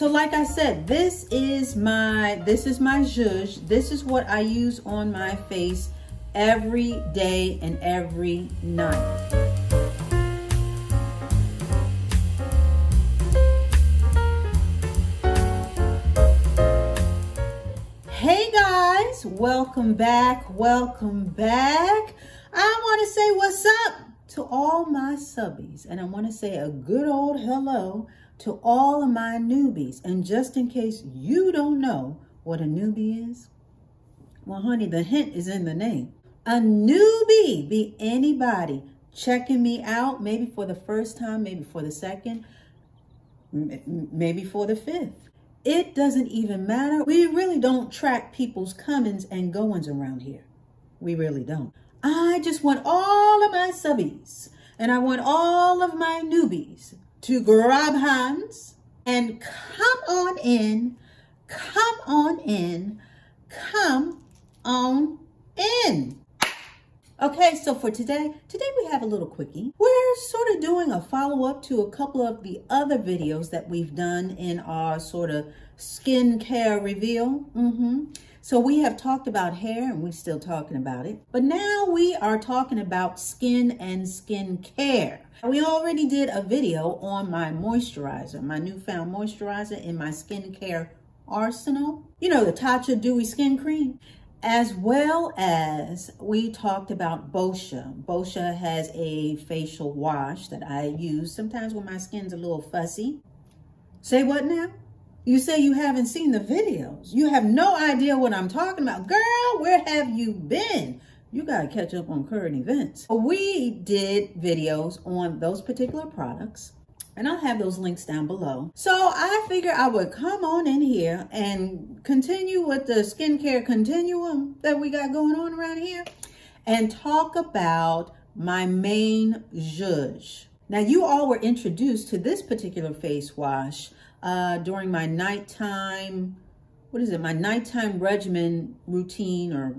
So like I said, this is my, this is my zhuzh. This is what I use on my face every day and every night. Hey guys, welcome back, welcome back. I want to say what's up to all my subbies and I want to say a good old hello to all of my newbies. And just in case you don't know what a newbie is, well, honey, the hint is in the name. A newbie be anybody checking me out, maybe for the first time, maybe for the second, maybe for the fifth. It doesn't even matter. We really don't track people's comings and goings around here. We really don't. I just want all of my subbies and I want all of my newbies to grab hands and come on in, come on in, come on in. Okay, so for today, today we have a little quickie. We're sort of doing a follow-up to a couple of the other videos that we've done in our sort of skincare reveal. Mm -hmm. So we have talked about hair and we're still talking about it. But now we are talking about skin and skin care. We already did a video on my moisturizer, my newfound moisturizer in my skincare arsenal. You know, the Tatcha Dewy Skin Cream. As well as we talked about Boscia. Boscia has a facial wash that I use sometimes when my skin's a little fussy. Say what now? You say you haven't seen the videos. You have no idea what I'm talking about. Girl, where have you been? You got to catch up on current events. We did videos on those particular products and I'll have those links down below. So I figured I would come on in here and continue with the skincare continuum that we got going on around here and talk about my main zhuzh. Now you all were introduced to this particular face wash uh, during my nighttime, what is it, my nighttime regimen routine or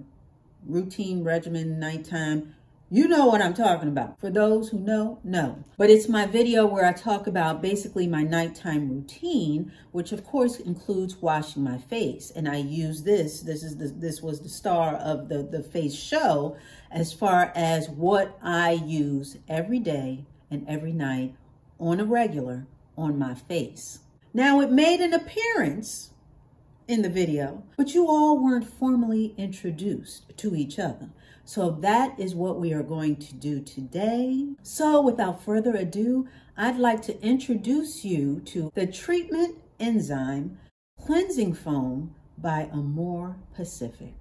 routine regimen nighttime. You know what I'm talking about. For those who know, know. But it's my video where I talk about basically my nighttime routine, which of course includes washing my face. And I use this, this is the, this was the star of the, the face show, as far as what I use every day and every night on a regular on my face. Now it made an appearance in the video, but you all weren't formally introduced to each other. So that is what we are going to do today. So without further ado, I'd like to introduce you to the Treatment Enzyme Cleansing Foam by Amore Pacific.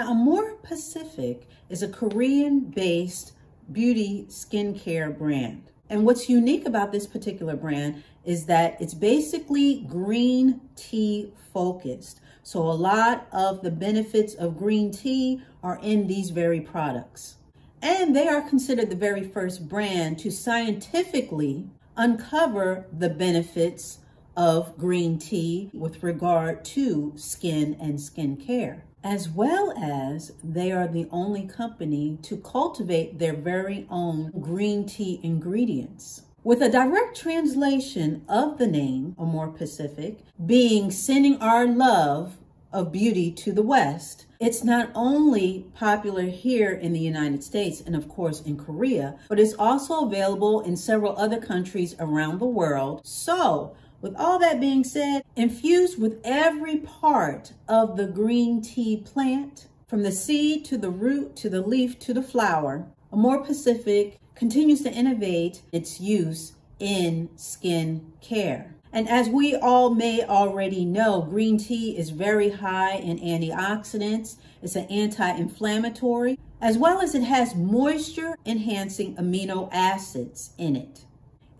Now, Amore Pacific is a Korean-based beauty skincare brand. And what's unique about this particular brand is that it's basically green tea focused. So a lot of the benefits of green tea are in these very products. And they are considered the very first brand to scientifically uncover the benefits of green tea with regard to skin and skin care as well as they are the only company to cultivate their very own green tea ingredients. With a direct translation of the name, Amore Pacific, being sending our love of beauty to the West, it's not only popular here in the United States and of course in Korea, but it's also available in several other countries around the world. So with all that being said, infused with every part of the green tea plant, from the seed to the root to the leaf to the flower, Amore Pacific continues to innovate its use in skin care. And as we all may already know, green tea is very high in antioxidants. It's an anti-inflammatory, as well as it has moisture enhancing amino acids in it.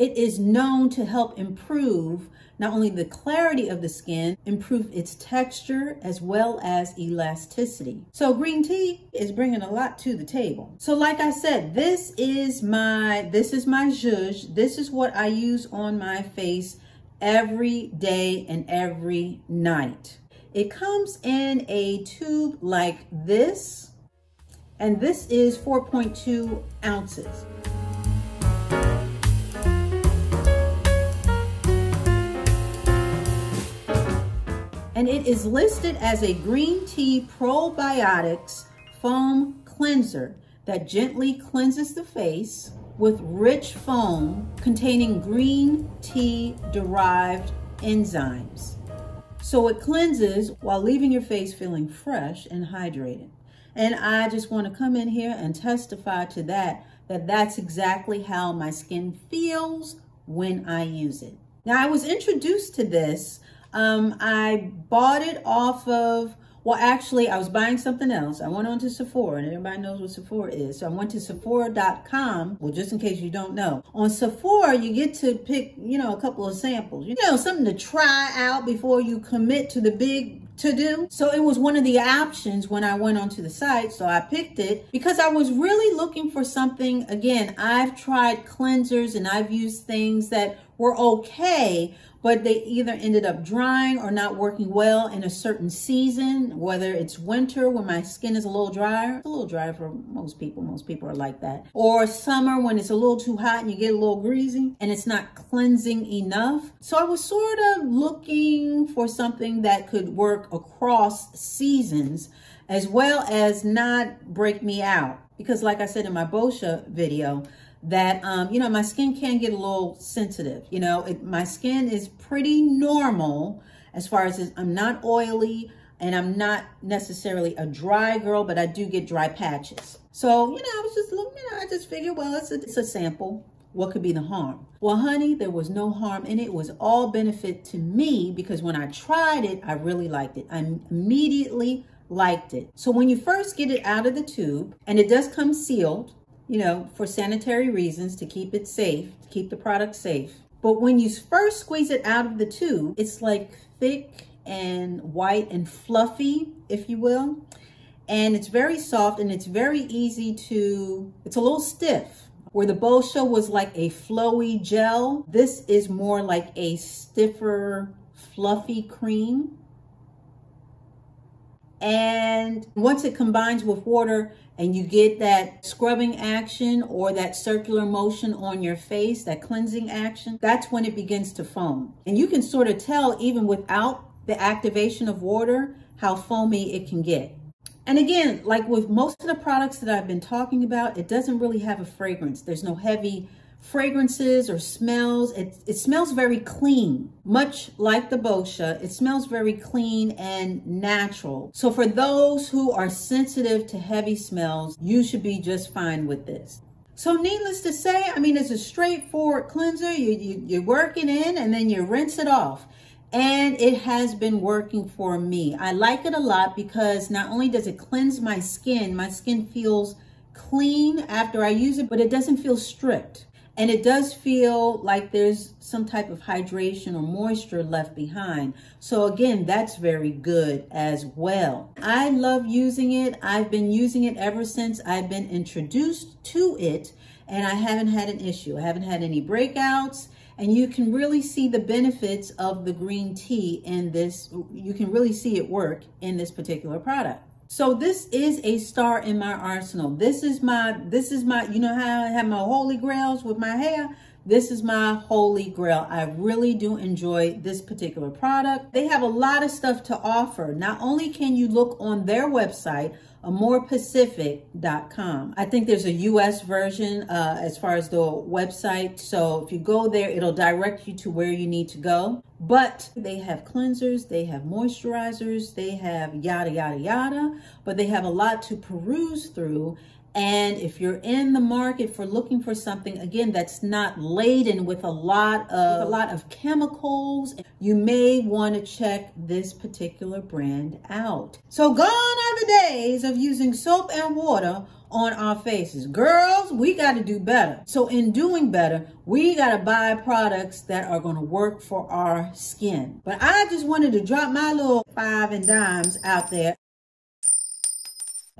It is known to help improve not only the clarity of the skin, improve its texture as well as elasticity. So green tea is bringing a lot to the table. So like I said, this is my, this is my zhuzh. This is what I use on my face every day and every night. It comes in a tube like this, and this is 4.2 ounces. And it is listed as a green tea probiotics foam cleanser that gently cleanses the face with rich foam containing green tea derived enzymes. So it cleanses while leaving your face feeling fresh and hydrated. And I just want to come in here and testify to that, that that's exactly how my skin feels when I use it. Now I was introduced to this. Um, I bought it off of well, actually, I was buying something else. I went on to Sephora, and everybody knows what Sephora is. So I went to Sephora.com. Well, just in case you don't know. On Sephora, you get to pick, you know, a couple of samples. You know, something to try out before you commit to the big to do. So it was one of the options when I went onto the site. So I picked it because I was really looking for something. Again, I've tried cleansers and I've used things that were okay, but they either ended up drying or not working well in a certain season, whether it's winter when my skin is a little drier, a little drier for most people, most people are like that, or summer when it's a little too hot and you get a little greasy and it's not cleansing enough. So I was sort of looking for something that could work across seasons as well as not break me out. Because like I said in my Boscia video, that, um, you know, my skin can get a little sensitive. You know, it, my skin is pretty normal as far as I'm not oily and I'm not necessarily a dry girl, but I do get dry patches. So, you know, I was just looking, you know, I just figured, well, it's a, it's a sample. What could be the harm? Well, honey, there was no harm it. It was all benefit to me because when I tried it, I really liked it. I immediately liked it. So when you first get it out of the tube, and it does come sealed, you know, for sanitary reasons to keep it safe, to keep the product safe. But when you first squeeze it out of the tube, it's like thick and white and fluffy, if you will. And it's very soft and it's very easy to, it's a little stiff. Where the Boscia was like a flowy gel, this is more like a stiffer, fluffy cream. And once it combines with water and you get that scrubbing action or that circular motion on your face, that cleansing action, that's when it begins to foam. And you can sort of tell even without the activation of water, how foamy it can get. And again, like with most of the products that I've been talking about, it doesn't really have a fragrance. There's no heavy fragrances or smells. It, it smells very clean, much like the Boscia. It smells very clean and natural. So for those who are sensitive to heavy smells, you should be just fine with this. So needless to say, I mean, it's a straightforward cleanser. You, you, you work it in and then you rinse it off. And it has been working for me. I like it a lot because not only does it cleanse my skin, my skin feels clean after I use it, but it doesn't feel stripped. And it does feel like there's some type of hydration or moisture left behind. So again, that's very good as well. I love using it. I've been using it ever since I've been introduced to it and I haven't had an issue. I haven't had any breakouts and you can really see the benefits of the green tea in this. You can really see it work in this particular product. So this is a star in my arsenal. This is my, this is my, you know how I have my holy grails with my hair? This is my holy grail. I really do enjoy this particular product. They have a lot of stuff to offer. Not only can you look on their website, amorepacific.com. I think there's a US version uh, as far as the website. So if you go there, it'll direct you to where you need to go. But they have cleansers, they have moisturizers, they have yada, yada, yada. But they have a lot to peruse through. And if you're in the market for looking for something, again, that's not laden with a lot of, a lot of chemicals, you may want to check this particular brand out. So gone are the days of using soap and water on our faces. Girls, we got to do better. So in doing better, we got to buy products that are going to work for our skin. But I just wanted to drop my little five and dimes out there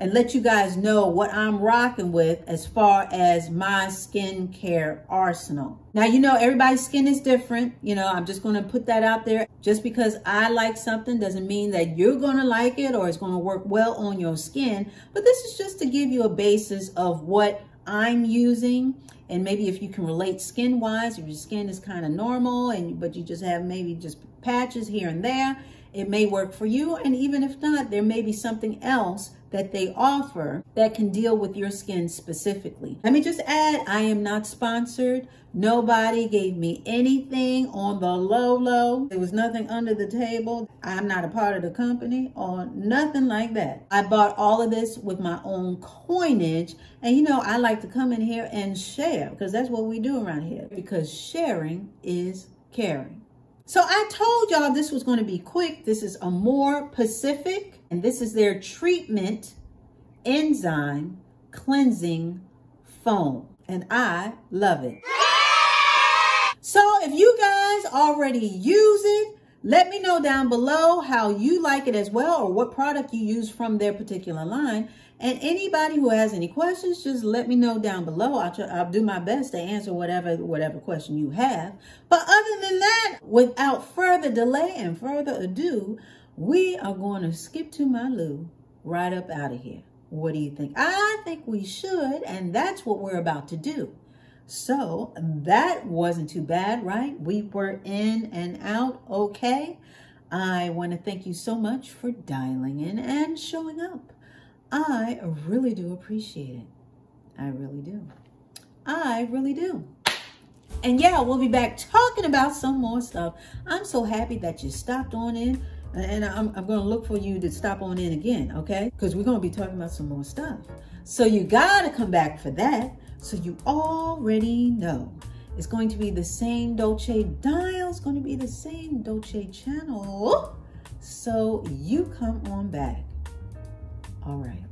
and let you guys know what I'm rocking with as far as my skincare arsenal. Now, you know, everybody's skin is different. You know, I'm just going to put that out there. Just because I like something doesn't mean that you're going to like it or it's going to work well on your skin. But this is just to give you a basis of what I'm using and maybe if you can relate skin wise if your skin is kind of normal and but you just have maybe just patches here and there it may work for you and even if not there may be something else that they offer that can deal with your skin specifically. Let me just add, I am not sponsored. Nobody gave me anything on the low low. There was nothing under the table. I'm not a part of the company or nothing like that. I bought all of this with my own coinage. And you know, I like to come in here and share because that's what we do around here because sharing is caring. So I told y'all this was going to be quick. This is Amore Pacific and this is their treatment enzyme cleansing foam. And I love it. So if you guys already use it, let me know down below how you like it as well or what product you use from their particular line. And anybody who has any questions, just let me know down below. I'll, try, I'll do my best to answer whatever whatever question you have. But other than that, without further delay and further ado, we are going to skip to my loo right up out of here. What do you think? I think we should, and that's what we're about to do. So that wasn't too bad, right? We were in and out okay. I want to thank you so much for dialing in and showing up. I really do appreciate it. I really do. I really do. And yeah, we'll be back talking about some more stuff. I'm so happy that you stopped on in and I'm, I'm going to look for you to stop on in again, okay? Because we're going to be talking about some more stuff. So you got to come back for that. So you already know. It's going to be the same Dolce dial. It's going to be the same Dolce channel. So you come on back. All right.